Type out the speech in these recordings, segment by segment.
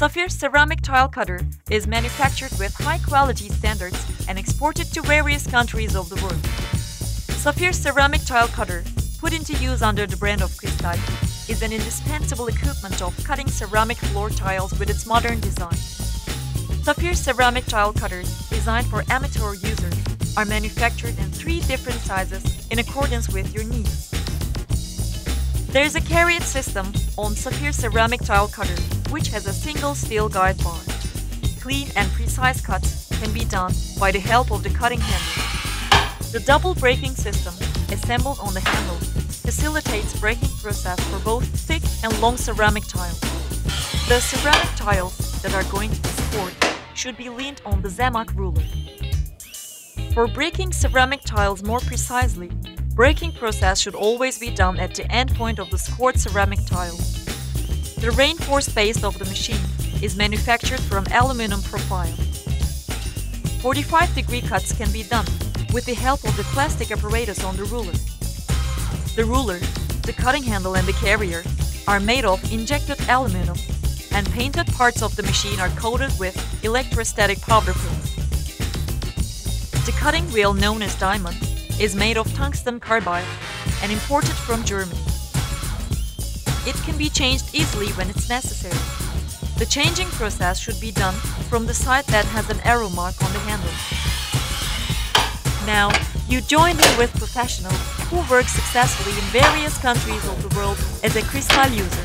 Safir ceramic tile cutter is manufactured with high quality standards and exported to various countries of the world. Safir ceramic tile cutter, put into use under the brand of Cristal, is an indispensable equipment of cutting ceramic floor tiles with its modern design. Safir ceramic tile cutters, designed for amateur users, are manufactured in three different sizes in accordance with your needs. There is a carriage system on Safir ceramic tile cutter, which has a single steel guide bar. Clean and precise cuts can be done by the help of the cutting handle. The double breaking system, assembled on the handle, facilitates breaking process for both thick and long ceramic tiles. The ceramic tiles that are going to be scored should be leaned on the Zamak ruler. For breaking ceramic tiles more precisely, Breaking process should always be done at the end point of the scored ceramic tile. The reinforced base of the machine is manufactured from aluminum profile. 45 degree cuts can be done with the help of the plastic apparatus on the ruler. The ruler, the cutting handle and the carrier are made of injected aluminum and painted parts of the machine are coated with electrostatic powder paint. The cutting wheel known as diamond is made of tungsten carbide and imported from Germany. It can be changed easily when it's necessary. The changing process should be done from the side that has an arrow mark on the handle. Now, you join in with professionals who work successfully in various countries of the world as a Cristal user.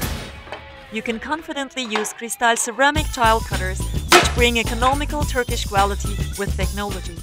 You can confidently use Cristal ceramic tile cutters which bring economical Turkish quality with technology.